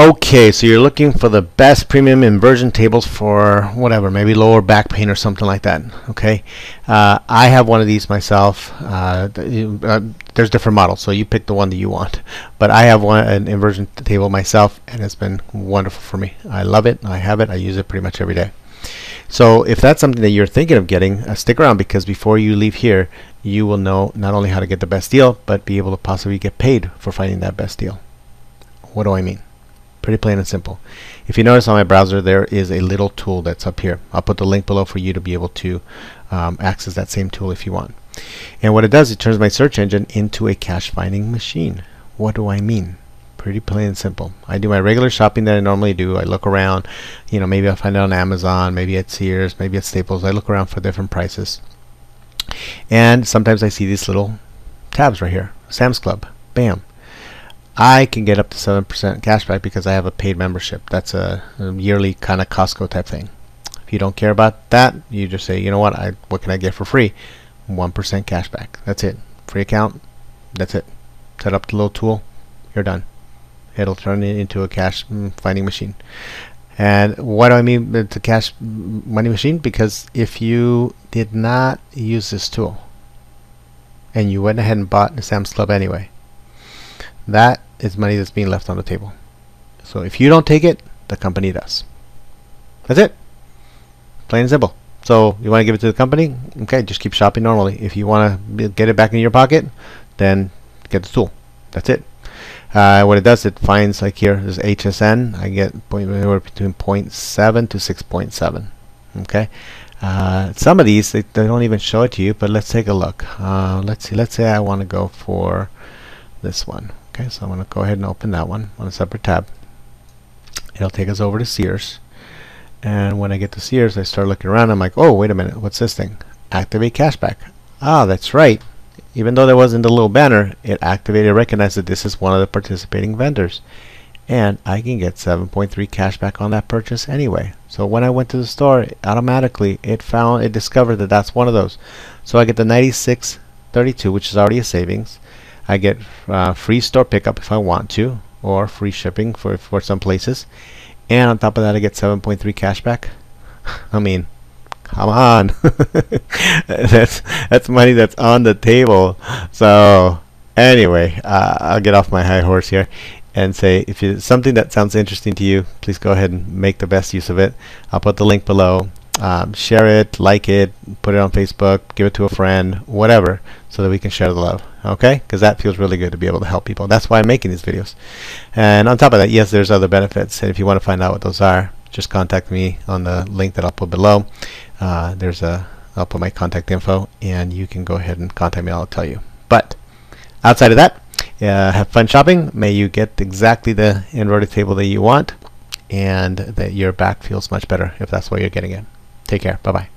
Okay, so you're looking for the best premium inversion tables for whatever, maybe lower back pain or something like that. Okay, uh, I have one of these myself. Uh, uh, there's different models, so you pick the one that you want. But I have one an inversion table myself, and it's been wonderful for me. I love it. I have it. I use it pretty much every day. So if that's something that you're thinking of getting, uh, stick around because before you leave here, you will know not only how to get the best deal, but be able to possibly get paid for finding that best deal. What do I mean? Pretty plain and simple. If you notice on my browser, there is a little tool that's up here. I'll put the link below for you to be able to um, access that same tool if you want. And what it does, it turns my search engine into a cash finding machine. What do I mean? Pretty plain and simple. I do my regular shopping that I normally do. I look around, you know, maybe I'll find it on Amazon, maybe at Sears, maybe at Staples. I look around for different prices. And sometimes I see these little tabs right here. Sam's Club. Bam. I can get up to 7% cashback because I have a paid membership. That's a, a yearly kind of Costco type thing. If you don't care about that, you just say, you know what, I what can I get for free? 1% cashback. That's it. Free account. That's it. Set up the little tool. You're done. It'll turn it into a cash mm, finding machine. And what do I mean with the cash money machine? Because if you did not use this tool and you went ahead and bought the Sam's Club anyway, that is money that's being left on the table. So if you don't take it, the company does. That's it. Plain and simple. So you want to give it to the company? Okay, just keep shopping normally. If you want to get it back in your pocket, then get the tool. That's it. Uh, what it does, it finds like here is HSN. I get point, anywhere between 0.7 to 6.7. Okay. Uh, some of these they, they, don't even show it to you, but let's take a look. Uh, let's see. Let's say I want to go for this one. Okay, so I'm going to go ahead and open that one on a separate tab. It'll take us over to Sears. And when I get to Sears, I start looking around. I'm like, oh, wait a minute. What's this thing? Activate cashback. Ah, that's right. Even though there wasn't a little banner, it activated, recognized that this is one of the participating vendors. And I can get 7.3 cashback on that purchase anyway. So when I went to the store, automatically it found, it discovered that that's one of those. So I get the 96.32, which is already a savings. I get uh, free store pickup if I want to, or free shipping for for some places, and on top of that, I get 7.3 cashback. I mean, come on, that's that's money that's on the table. So anyway, uh, I'll get off my high horse here and say if it's something that sounds interesting to you, please go ahead and make the best use of it. I'll put the link below um, share it, like it, put it on Facebook, give it to a friend, whatever, so that we can share the love. Okay? Because that feels really good to be able to help people. That's why I'm making these videos. And on top of that, yes, there's other benefits. And if you want to find out what those are, just contact me on the link that I'll put below. Uh, there's a, I'll put my contact info, and you can go ahead and contact me. I'll tell you. But outside of that, uh, have fun shopping. May you get exactly the inverted table that you want, and that your back feels much better if that's what you're getting it. Take care. Bye bye.